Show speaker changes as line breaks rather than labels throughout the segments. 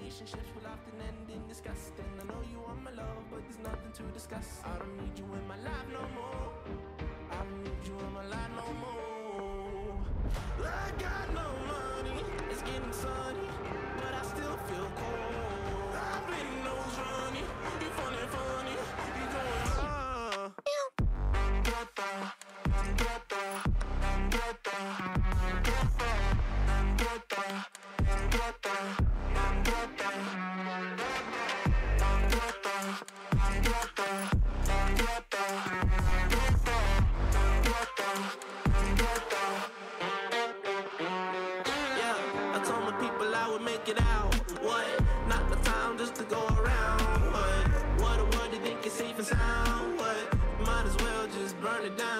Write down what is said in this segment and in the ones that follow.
relationships will often end in disgusting. I know you want my love, but there's nothing to discuss. I don't need you in my life no more. I don't need you in my life no more. I got no money, it's getting sunny, but I still feel cold. I make it out. What? Not the time just to go around. What? What a world you think is safe and sound. What? Might as well just burn it down.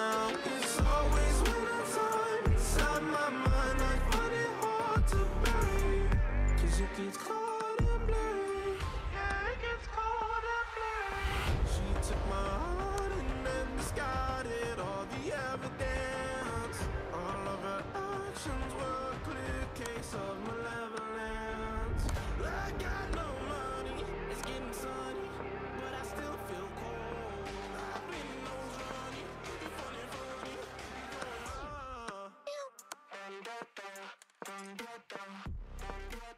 там, там, там, там, там,